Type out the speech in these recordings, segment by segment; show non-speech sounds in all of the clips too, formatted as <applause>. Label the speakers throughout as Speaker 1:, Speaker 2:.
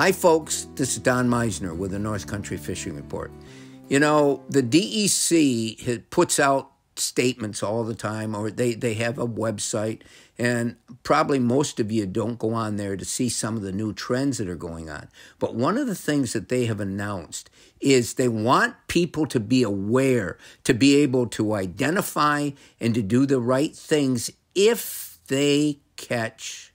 Speaker 1: Hi, folks. This is Don Meisner with the North Country Fishing Report. You know, the DEC puts out statements all the time, or they, they have a website, and probably most of you don't go on there to see some of the new trends that are going on. But one of the things that they have announced is they want people to be aware, to be able to identify and to do the right things if they catch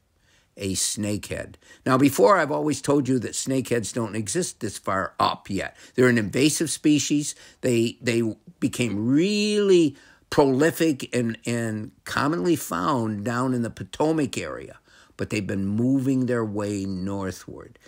Speaker 1: a snakehead. Now, before I've always told you that snakeheads don't exist this far up yet. They're an invasive species. They they became really prolific and, and commonly found down in the Potomac area, but they've been moving their way northward.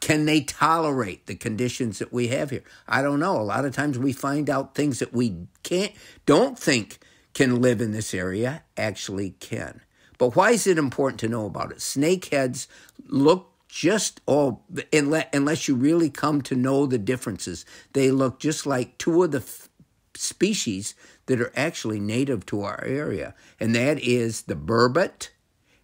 Speaker 1: Can they tolerate the conditions that we have here? I don't know. A lot of times we find out things that we can't don't think can live in this area actually can. But why is it important to know about it? Snakeheads look just all unless unless you really come to know the differences. They look just like two of the species that are actually native to our area, and that is the burbot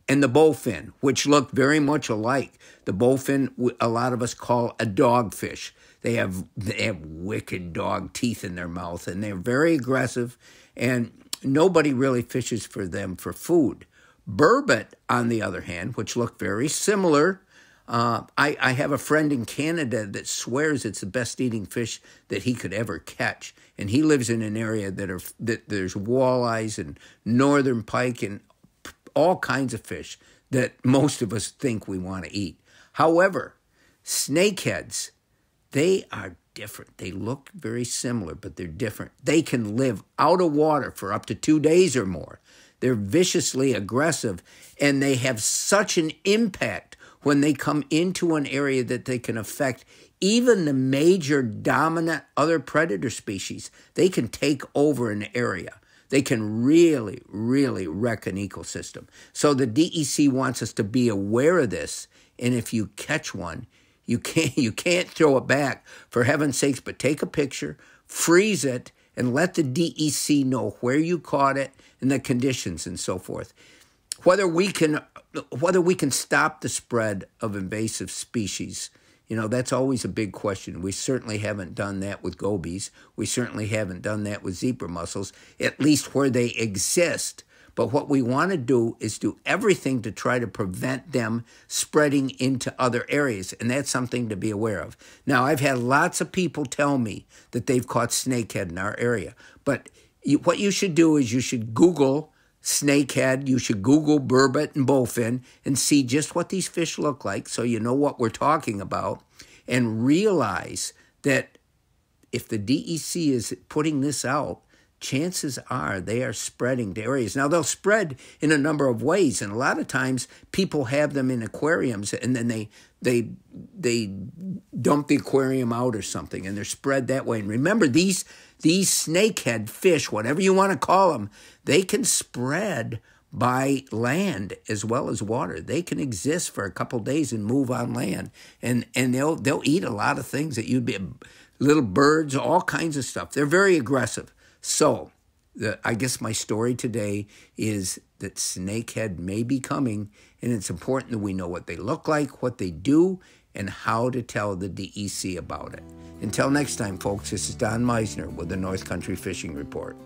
Speaker 1: and the bowfin, which look very much alike. The bowfin, a lot of us call a dogfish. They have they have wicked dog teeth in their mouth, and they're very aggressive. And nobody really fishes for them for food. Burbot, on the other hand, which look very similar, uh, I, I have a friend in Canada that swears it's the best eating fish that he could ever catch, and he lives in an area that are that there's walleyes and northern pike and all kinds of fish that most of us think we want to eat. However, snakeheads, they are different. They look very similar, but they're different. They can live out of water for up to two days or more. They're viciously aggressive, and they have such an impact when they come into an area that they can affect even the major dominant other predator species. They can take over an area. They can really, really wreck an ecosystem. So the DEC wants us to be aware of this. And if you catch one, you can't <laughs> you can't throw it back for heaven's sakes, but take a picture, freeze it, and let the DEC know where you caught it and the conditions and so forth. Whether we can whether we can stop the spread of invasive species, you know, that's always a big question. We certainly haven't done that with gobies. We certainly haven't done that with zebra mussels, at least where they exist. But what we want to do is do everything to try to prevent them spreading into other areas. And that's something to be aware of. Now, I've had lots of people tell me that they've caught snakehead in our area. But you, what you should do is you should Google snakehead. You should Google burbot and bowfin and see just what these fish look like so you know what we're talking about and realize that if the DEC is putting this out, chances are they are spreading to areas. Now, they'll spread in a number of ways, and a lot of times people have them in aquariums and then they they they dump the aquarium out or something and they're spread that way. And remember, these these snakehead fish, whatever you want to call them, they can spread by land as well as water. They can exist for a couple days and move on land, and and they'll they'll eat a lot of things that you'd be little birds, all kinds of stuff. They're very aggressive. So, the, I guess my story today is that snakehead may be coming, and it's important that we know what they look like, what they do, and how to tell the DEC about it. Until next time, folks, this is Don Meisner with the North Country Fishing Report.